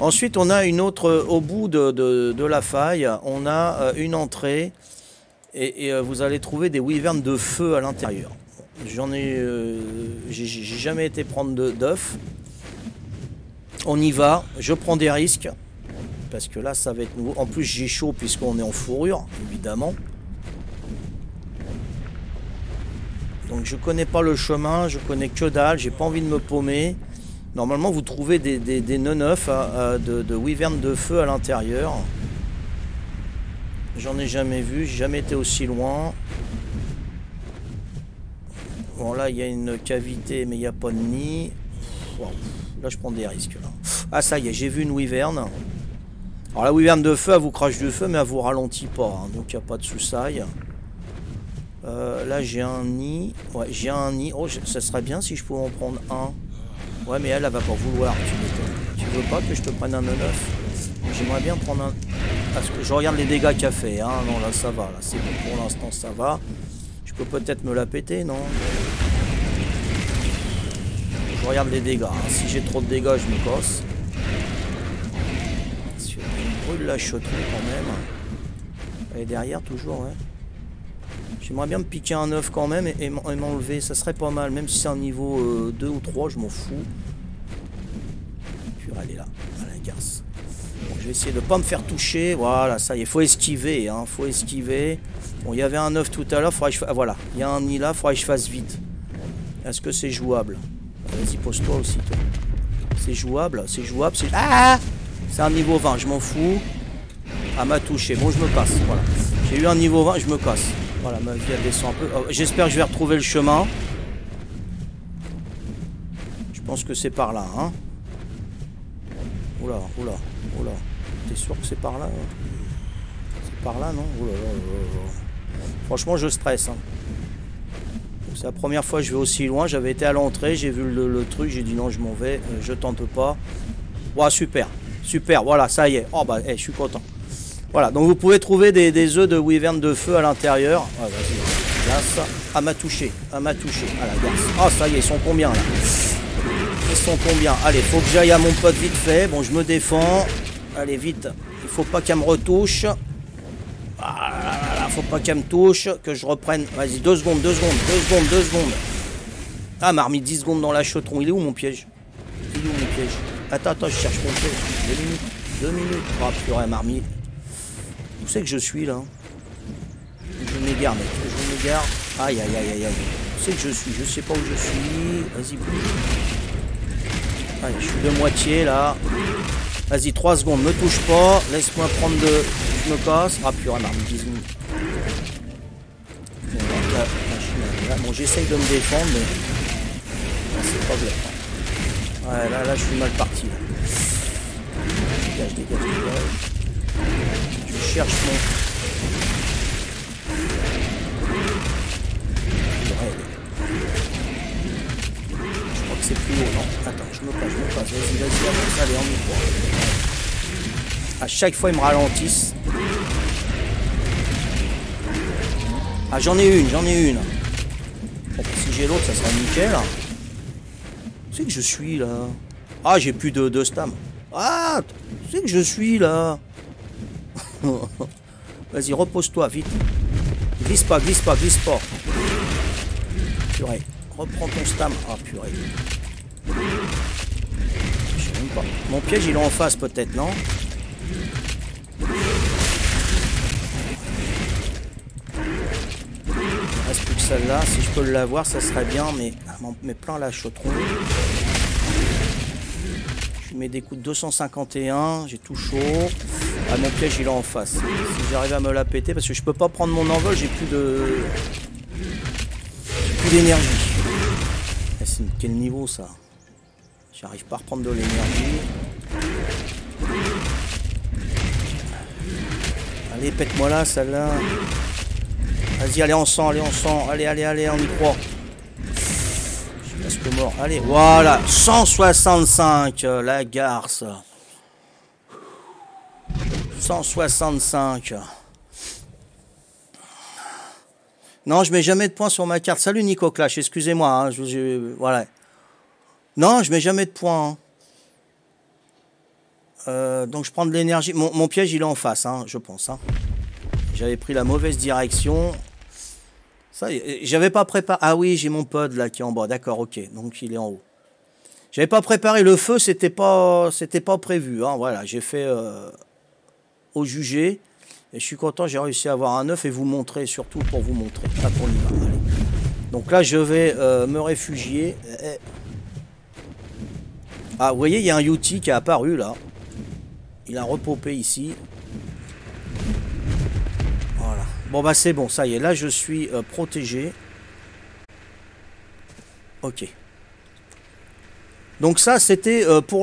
Ensuite, on a une autre, au bout de, de- la faille, on a euh, une entrée et, euh, vous allez trouver des wyverns de feu à l'intérieur. J'en ai, euh, j'ai jamais été prendre d'œufs. On y va, je prends des risques parce que là, ça va être nouveau. En plus, j'ai chaud puisqu'on est en fourrure, évidemment. Donc, je connais pas le chemin, je connais que dalle, j'ai pas envie de me paumer. Normalement, vous trouvez des, à- à- de, de wyverns de feu à l'intérieur. J'en ai jamais vu, j'ai jamais été aussi loin. Bon, là, il y a une cavité, mais il n'y a pas de nid. Là, je prends des risques. Là. Ah, ça y est, j'ai vu une wyvern. Alors, la wyvern de feu, elle vous crache du feu, mais elle vous ralentit pas. hein, donc, il n'y a pas de sous-saille. Euh, là, j'ai un nid. Ouais, j'ai un nid. Oh, ça serait bien si je pouvais en prendre un. Ouais, mais elle, elle va pas vouloir. Tu. Tu veux pas que je te prenne un 9 J'aimerais bien prendre un. Parce que je regarde les dégâts qu'elle fait. Hein. Non, là, ça va. Là, c'est bon. Pour l'instant, ça va. Je peux peut-être me la péter, non? Je regarde les dégâts. hein. Si j'ai trop de dégâts, je me casse. Elle brûle la chauterie quand même. Elle est derrière, toujours, ouais. J'aimerais bien me piquer un œuf quand même et, et m'en- et m'enlever. Ça serait pas mal. Même si c'est un niveau euh, 2 ou 3, je m'en fous. Purée, elle est là. Garce. Bon, je vais essayer de pas me faire toucher. Voilà, ça y est. Faut esquiver. Hein. Faut esquiver. Bon, il y avait un œuf tout à l'heure. Voilà. Il y a un nid là. Faudrait que je fasse vite. Est-ce que c'est jouable? Vas-y, pose-toi aussi, toi. C'est jouable. C'est jouable. C'est ah C'est un niveau 20. Je m'en fous. Ah, m'a touché. Bon, je me casse. Voilà. J'ai eu un niveau 20. Je me casse. Voilà, ma vie elle descend un peu. Oh, J'espère que je vais retrouver le chemin. Je pense que c'est par là, hein. Oula, oula, oula. T'es sûr que c'est par là hein? C'est par là, non? Oula. Franchement, je stresse. hein. C'est la première fois que je vais aussi loin. J'avais été à l'entrée, j'ai vu le, truc, j'ai dit non, je m'en vais, euh, je tente pas. Ouah, super, super, voilà, ça y est. Oh bah, eh, je suis content. Voilà, donc vous pouvez trouver des, œufs de wyvern de feu à l'intérieur. Ah, glace. Ah, m'a touché, ah, m'a touché. Ah, la glace. Ah, ça y est, ils sont combien là Ils sont combien Allez, faut que j'aille à mon pote vite fait. Bon, je me défends. Allez, vite. Il faut pas qu'elle me retouche. Ah là là là, faut pas qu'elle me touche. Que je reprenne. Vas-y, deux secondes, deux secondes, deux secondes, deux secondes. Ah, m'a remis 10 secondes dans la chaudron. Il est où mon piège Il est où mon piège Attends, attends, je cherche mon piège. Deux minutes, deux minutes. Oh, purée, m'a remis. Où c'est que je suis là Je m'égare, mec. Je m'égare. Aïe, aïe, aïe, aïe, aïe. Où c'est que je suis Je sais pas où je suis. Vas-y. Allez, je suis de moitié là. Vas-y, 3 secondes, me touche pas. Laisse-moi prendre de. Je me casse. Ah, purée, m'a remis 10 minutes. Bon. Bon, j'essaye de me défendre, mais. C'est pas bien. Ouais, là, là, je suis mal parti. Là. Dégage, dégage, dégage. Je cherche mon. Ouais. Je crois que c'est plus haut. Non, attends, je me passe, je me passe. Vas-y, vas-y, avance. Allez, on y croit. À chaque fois, ils me ralentissent. Ah, j'en ai une, j'en ai une. Si j'ai l'autre, ça sera nickel. C'est que je suis là? Ah, j'ai plus de, de stam. Ah, c'est que je suis là. Vas-y, repose-toi, vite. Glisse pas, glisse pas, glisse pas. Purée. Reprends ton stam. Ah, purée. Je sais même pas. Mon piège, il est en face, peut-être, non? Il reste plus que celle-là. Si je peux l'avoir, ça serait bien, mais m'en met plein la chaudron. Je mets des coups de 251, j'ai tout chaud. Ah, mon piège il est en face. Si j'arrive à me la péter, parce que je peux pas prendre mon envol, j'ai plus de. Plus d'énergie. Eh, quel niveau ça? J'arrive pas à reprendre de l'énergie. Allez, pète-moi là, celle-là. Vas-y, allez, on sent, allez, on sent. Allez, allez, allez, on y croit. Je suis presque mort. Allez, voilà. 165, euh, la garce. 165. Non, je mets jamais de points sur ma carte. Salut Nico Clash, excusez-moi. hein, je, voilà. Non, je mets jamais de points. hein. Euh, donc je prends de l'énergie. Mon, piège, il est en face, hein, je pense. J'avais pris la mauvaise direction. Ça, j'avais pas préparé. Ah oui, j'ai mon pod là qui est en bas. D'accord, ok. Donc il est en haut. J'avais pas préparé le feu, c'était pas, c'était pas prévu. Voilà, j'ai fait euh, au jugé. Et je suis content, j'ai réussi à avoir un œuf et vous montrer, surtout pour vous montrer. Donc là, je vais euh, me réfugier. Eh. Ah, vous voyez, il y a un Yuti qui est apparu là. Il a repopé ici. Voilà. Bon, bah c'est bon, ça y est. Là, je suis euh, protégé. Ok. Donc ça, c'était euh, pour...